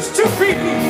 Christmas to people.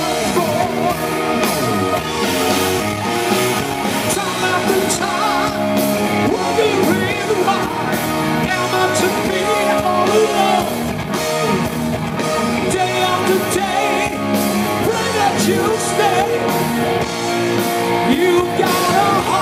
you stay. You got a heart.